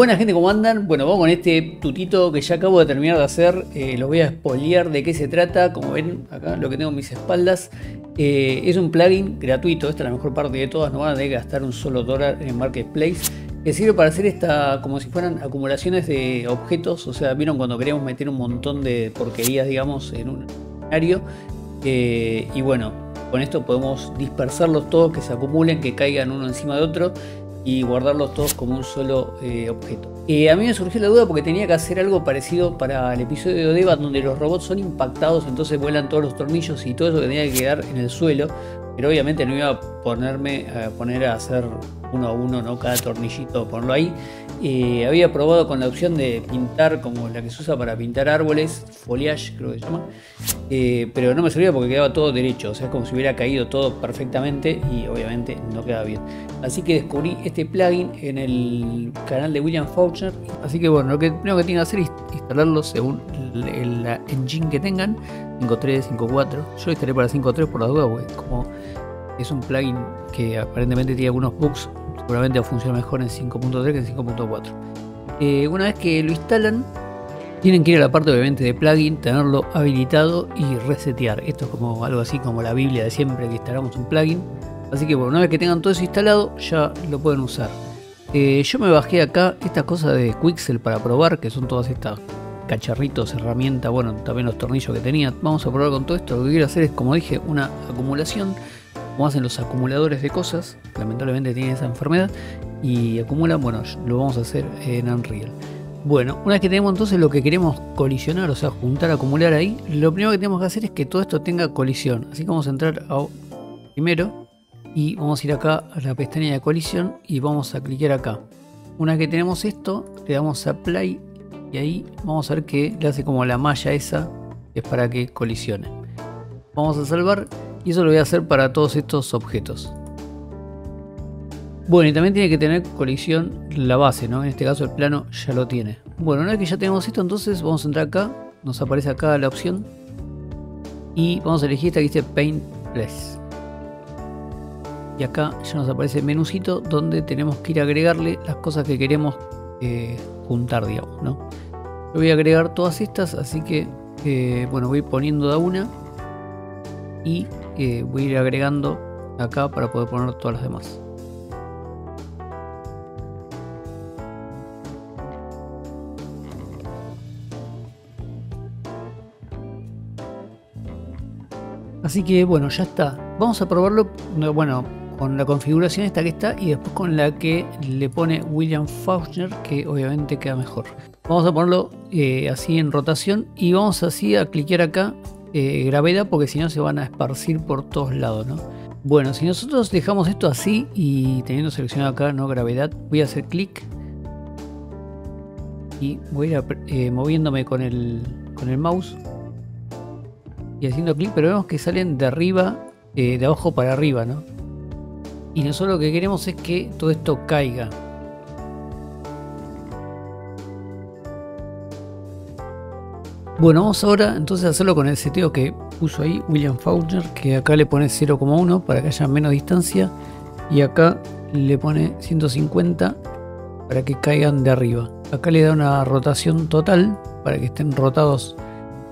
Buena gente, ¿cómo andan? Bueno, vamos con este tutito que ya acabo de terminar de hacer. Eh, lo voy a spoilear de qué se trata. Como ven acá, lo que tengo en mis espaldas. Eh, es un plugin gratuito, esta es la mejor parte de todas. No van a gastar un solo dólar en Marketplace. Que sirve para hacer esta, como si fueran acumulaciones de objetos. O sea, vieron cuando queríamos meter un montón de porquerías, digamos, en un escenario. Eh, y bueno, con esto podemos dispersarlos todos, que se acumulen, que caigan uno encima de otro y guardarlos todos como un solo eh, objeto. Eh, a mí me surgió la duda porque tenía que hacer algo parecido para el episodio de Eva donde los robots son impactados, entonces vuelan todos los tornillos y todo eso que tenía que quedar en el suelo, pero obviamente no iba a ponerme a poner a hacer uno a uno, ¿no? cada tornillito, ponerlo ahí. Eh, había probado con la opción de pintar como la que se usa para pintar árboles, foliage creo que se llama, pero no me servía porque quedaba todo derecho, o sea, como si hubiera caído todo perfectamente y obviamente no quedaba bien. Así que descubrí este plugin en el canal de William Faucher. Así que bueno, lo que primero que tienen que hacer es instalarlo según la engine que tengan, 5.3, 5.4. Yo instalé para 5.3 por la duda, porque como es un plugin que aparentemente tiene algunos bugs, seguramente va a funcionar mejor en 5.3 que en 5.4. Eh, una vez que lo instalan, tienen que ir a la parte obviamente de plugin, tenerlo habilitado y resetear. Esto es como algo así como la Biblia de siempre que instalamos un plugin Así que bueno, una vez que tengan todo eso instalado, ya lo pueden usar. Eh, yo me bajé acá esta cosa de Quixel para probar, que son todas estas cacharritos, herramientas, bueno, también los tornillos que tenía. Vamos a probar con todo esto. Lo que quiero hacer es, como dije, una acumulación, como hacen los acumuladores de cosas. Lamentablemente tienen esa enfermedad y acumulan, bueno, lo vamos a hacer en Unreal. Bueno, una vez que tenemos entonces lo que queremos colisionar, o sea, juntar, acumular ahí, lo primero que tenemos que hacer es que todo esto tenga colisión. Así que vamos a entrar a primero y vamos a ir acá a la pestaña de colisión y vamos a clicar acá. Una vez que tenemos esto, le damos a play y ahí vamos a ver que le hace como la malla esa, que es para que colisione. Vamos a salvar y eso lo voy a hacer para todos estos objetos. Bueno, y también tiene que tener colisión la base, ¿no? En este caso el plano ya lo tiene. Bueno, una vez que ya tenemos esto, entonces vamos a entrar acá, nos aparece acá la opción y vamos a elegir esta que dice Paint y acá ya nos aparece el menucito donde tenemos que ir a agregarle las cosas que queremos eh, juntar, digamos, ¿no? Yo voy a agregar todas estas, así que eh, bueno, voy poniendo de una y eh, voy a ir agregando acá para poder poner todas las demás. Así que bueno, ya está. Vamos a probarlo. Bueno, con la configuración esta que está y después con la que le pone William Faulkner que obviamente queda mejor. Vamos a ponerlo eh, así en rotación y vamos así a cliquear acá eh, gravedad porque si no se van a esparcir por todos lados. ¿no? Bueno, si nosotros dejamos esto así y teniendo seleccionado acá no gravedad, voy a hacer clic y voy a ir eh, moviéndome con el, con el mouse y haciendo clic, pero vemos que salen de arriba, de abajo para arriba, ¿no? Y nosotros lo que queremos es que todo esto caiga. Bueno, vamos ahora entonces a hacerlo con el seteo que puso ahí William Faulkner, que acá le pone 0,1 para que haya menos distancia y acá le pone 150 para que caigan de arriba. Acá le da una rotación total para que estén rotados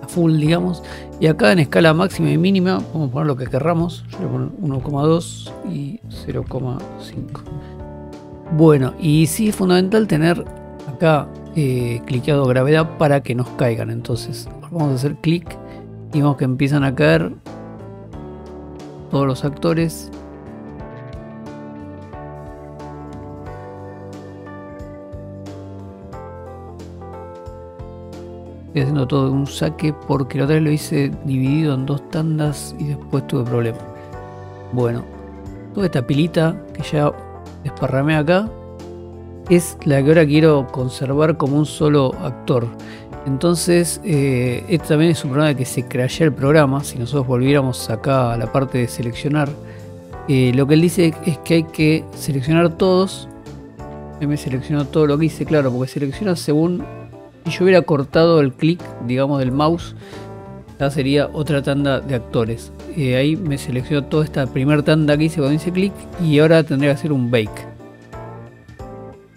full, digamos. Y acá en escala máxima y mínima, vamos a poner lo que querramos. Yo pongo 1,2 y 0,5. Bueno, y sí es fundamental tener acá eh, cliqueado gravedad para que nos caigan. Entonces, vamos a hacer clic y vemos que empiezan a caer todos los actores Estoy haciendo todo un saque porque la otra vez lo hice dividido en dos tandas y después tuve problemas. Bueno, toda esta pilita que ya desparramé acá es la que ahora quiero conservar como un solo actor. Entonces, eh, esto también es un problema de que se crashea el programa. Si nosotros volviéramos acá a la parte de seleccionar, eh, lo que él dice es que hay que seleccionar todos. Me seleccionó todo lo que hice, claro, porque selecciona según si yo hubiera cortado el clic, digamos, del mouse, ya sería otra tanda de actores. Ahí me seleccionó toda esta primera tanda que hice cuando hice clic y ahora tendría que hacer un bake.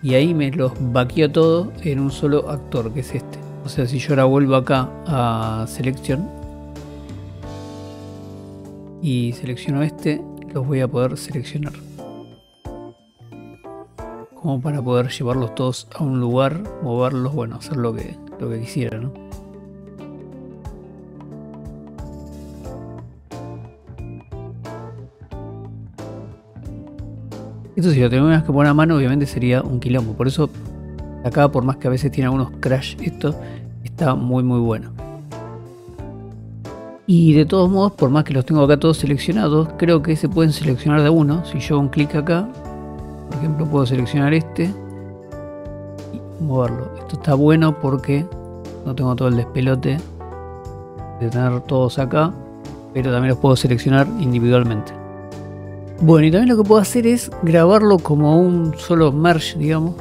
y ahí me los vaqueo todo en un solo actor, que es este. O sea, si yo ahora vuelvo acá a selección y selecciono este, los voy a poder seleccionar. Como para poder llevarlos todos a un lugar, moverlos, bueno, hacer lo que, lo que quisiera, ¿no? Esto si lo tenemos que poner a mano, obviamente sería un quilombo. Por eso, acá, por más que a veces tiene algunos crash, esto está muy, muy bueno. Y de todos modos, por más que los tengo acá todos seleccionados, creo que se pueden seleccionar de uno. Si yo un clic acá, por ejemplo, puedo seleccionar este y moverlo. Esto está bueno porque no tengo todo el despelote de tener todos acá, pero también los puedo seleccionar individualmente. Bueno, y también lo que puedo hacer es grabarlo como un solo merge, digamos,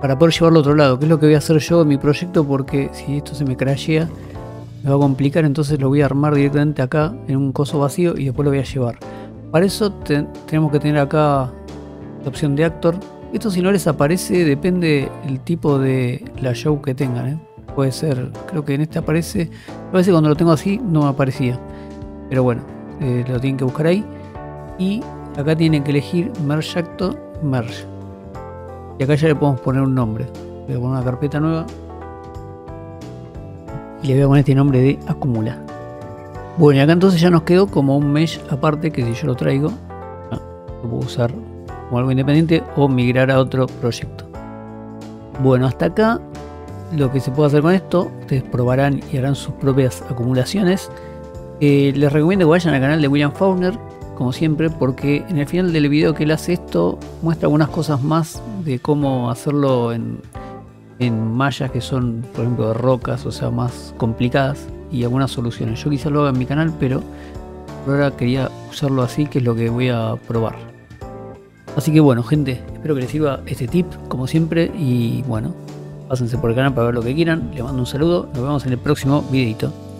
para poder llevarlo a otro lado, que es lo que voy a hacer yo en mi proyecto, porque si esto se me crashea, me va a complicar, entonces lo voy a armar directamente acá en un coso vacío y después lo voy a llevar. Para eso tenemos que tener acá la opción de actor. Esto si no les aparece, depende el tipo de la show que tengan. ¿eh? Puede ser, creo que en este aparece, a veces cuando lo tengo así no aparecía. Pero bueno, eh, lo tienen que buscar ahí y acá tienen que elegir Merge Acto Merge. Y acá ya le podemos poner un nombre. Voy a poner una carpeta nueva y le voy a poner este nombre de acumula. Bueno, y acá entonces ya nos quedó como un mesh aparte que si yo lo traigo, ah, lo puedo usar como algo independiente o migrar a otro proyecto. Bueno, hasta acá lo que se puede hacer con esto, ustedes probarán y harán sus propias acumulaciones. Eh, les recomiendo que vayan al canal de William Faulkner, como siempre, porque en el final del video que él hace esto muestra algunas cosas más de cómo hacerlo en, en mallas que son, por ejemplo, de rocas, o sea, más complicadas y algunas soluciones. Yo quizá lo haga en mi canal, pero por ahora quería usarlo así, que es lo que voy a probar. Así que bueno, gente, espero que les sirva este tip, como siempre, y bueno, pásense por el canal para ver lo que quieran. Les mando un saludo, nos vemos en el próximo videito.